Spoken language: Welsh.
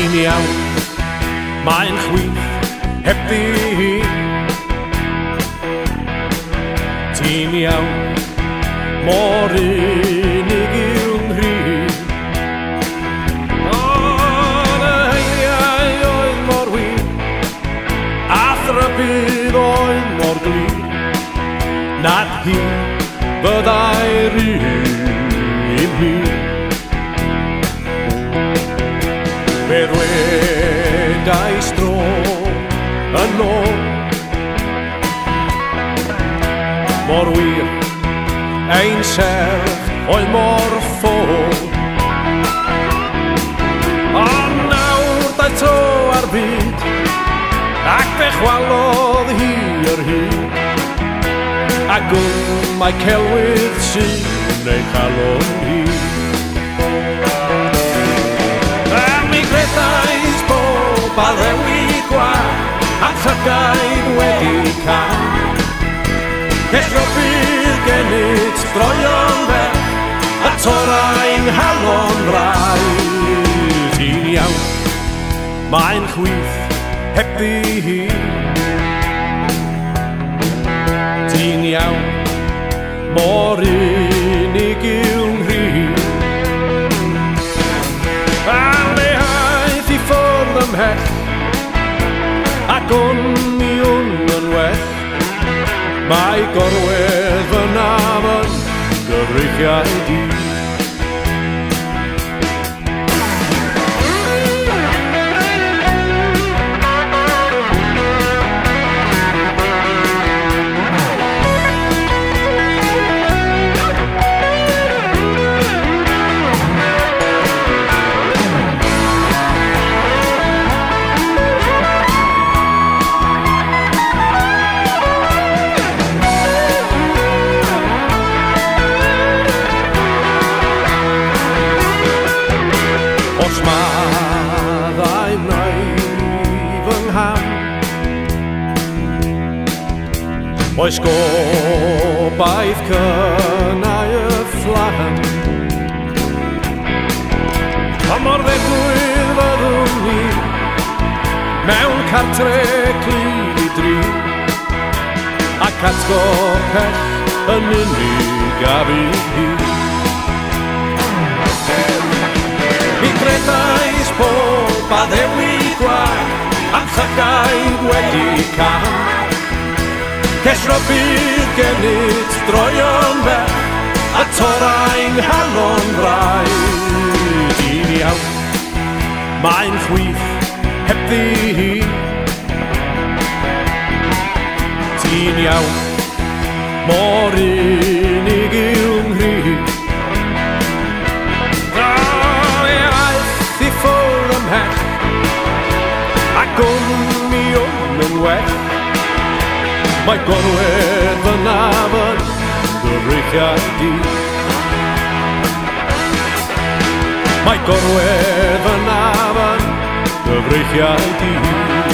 ni'n iawn Mae'n chwith hebddi Ti'n iawn Mor unig i'w nghri O'n y heiniau oedd mor wir A thrybydd oedd mor glir Nad hi byddai'r un i mi Fe ddwedais dro yn ôl Mor wir ein serf oedd mor ffôl Ond nawr daeth tro ar byd Ac fe chwalodd hi yr hyd Ac wrth mae celwydd sy'n ei chalon ddewi gwaith a llygaid wedi cael. Cellro bydd gennyt droion fer a torau'n halon rai. Ti'n iawn, mae'n chwyth heb ddi hi. Ti'n iawn, mor unig yw'n nghyr. A wneud i ffwrdd ymhell gwn mi wn yn well Mae gorwedd yn afon gyfreithiau di Os maddau naif yng ngham Oes gobaith cynnau y fflan A mor ddegwyd fyddwn ni Mewn cartre clir i dri Ac atgo pell yn unig a fi hyn Mi gredais bob a ddewi gwaith Am llygau wedi cael Cesro bydd gennyt droion fel A torau'n halon rhaid I'n iawn Mae'n mein heb ddi hi Ti'n iawn Mor un Mae gorwedd yn afon gyfreithiad di Mae gorwedd yn afon gyfreithiau di